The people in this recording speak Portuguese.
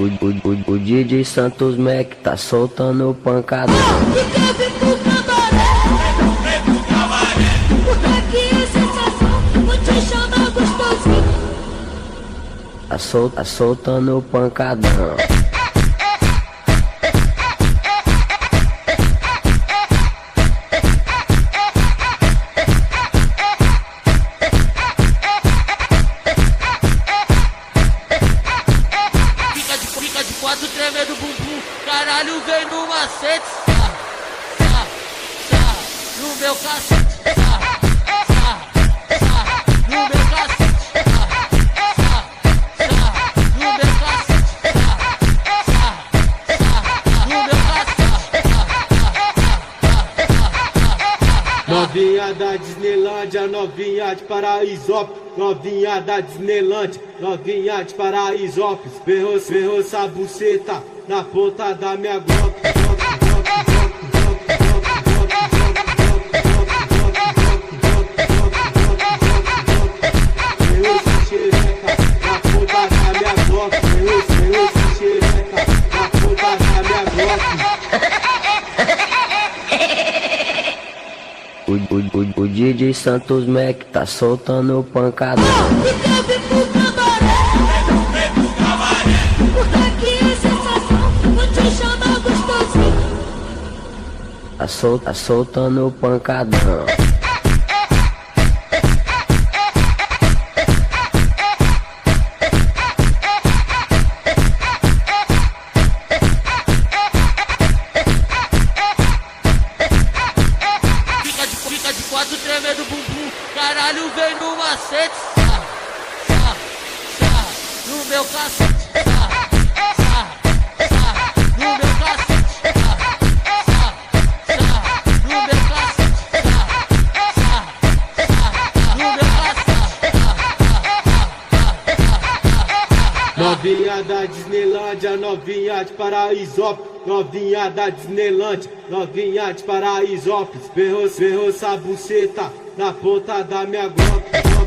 O, o, o, o DJ Santos Mac tá soltando pancada. Tá, tá soltando pancadão. Caralho, vem no macete. Sá, sá, sá, no meu cacete. Novinha da Disneylândia, novinha de Paraisópolis, novinha da Disneylândia, novinha de Paraisópolis, ferrou essa buceta na ponta da minha glock. O, o, o, o DJ Santos Mac tá soltando pancadão. Fica bem pro cabaré. Porque aqui é sensação. Vou te chamar gostosinho. Tá, sol, tá soltando pancadão. Caralho, vem no macete. Sá, sá, sá, no meu cacete. Novinha da Disneylândia, novinha de Paraisópolis, novinha da Disneylândia, novinha de Paraisópolis, ferrou essa buceta na ponta da minha glock.